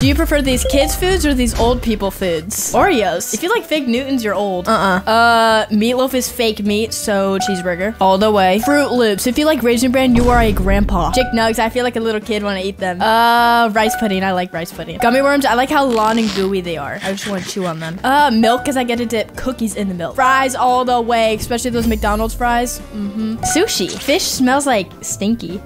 Do you prefer these kids' foods or these old people foods? Oreos. If you like fig Newtons, you're old. Uh-uh. Uh, meatloaf is fake meat, so cheeseburger. All the way. Froot Loops. If you like Raisin Bran, you are a grandpa. Chick Nugs. I feel like a little kid when I eat them. Uh, rice pudding. I like rice pudding. Gummy worms. I like how long and gooey they are. I just want to chew on them. Uh, milk, because I get to dip cookies in the milk. Fries all the way, especially those McDonald's fries. Mm-hmm. Sushi. Fish smells like stinky.